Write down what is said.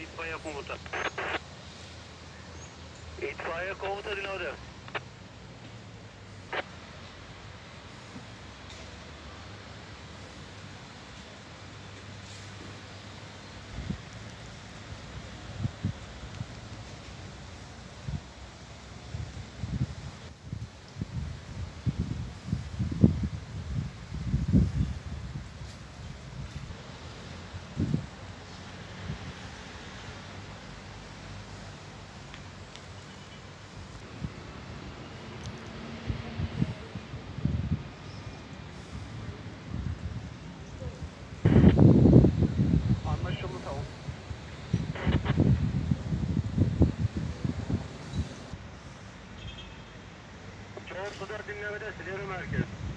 Değirmenköy Merkez İtfaiye Komuta. İtfaiye Komuta saat kadar dinlemede siliyorum herkes.